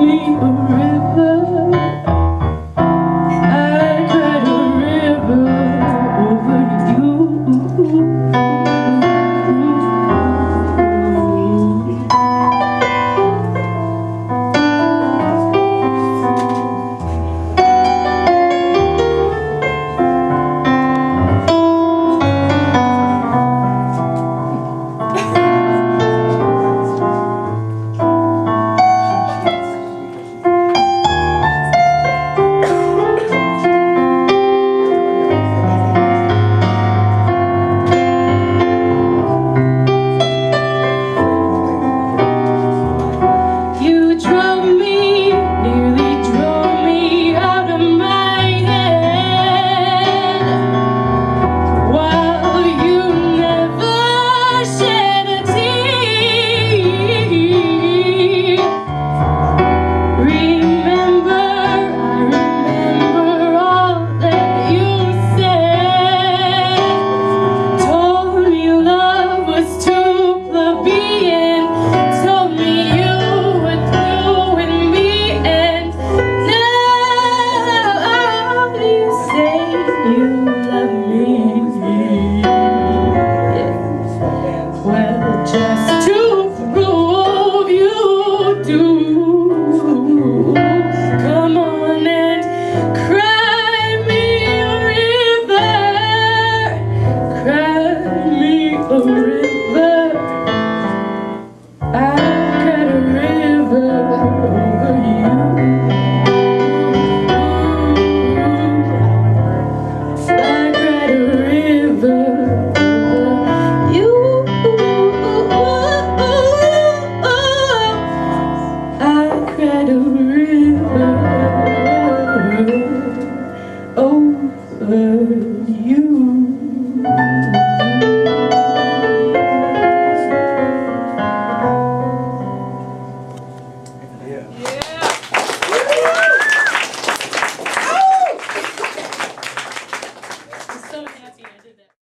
I cried a river over you. you. Yeah.